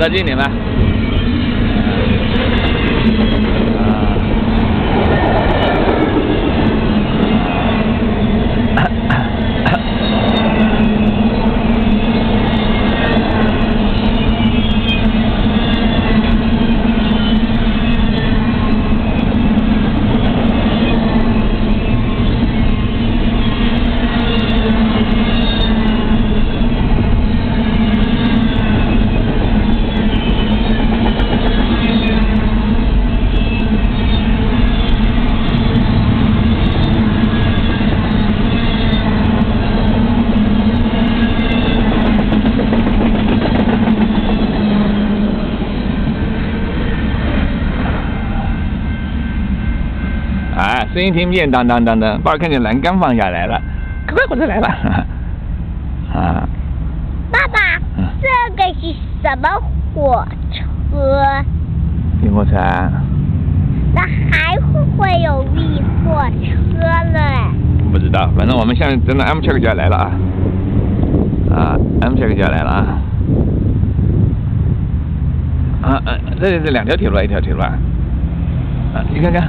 在这里吗？啊，声音听不见，当当当当，爸看见栏杆放下来了，快快火车来了，啊，爸爸，嗯。这个是什么火车？运火车啊，那还会不会有密火车呢？不知道，反正我们现在真的 M check 就要来了啊，啊，M check 就要来了啊，啊啊，这是两条铁路啊，一条铁路啊，啊，你看看。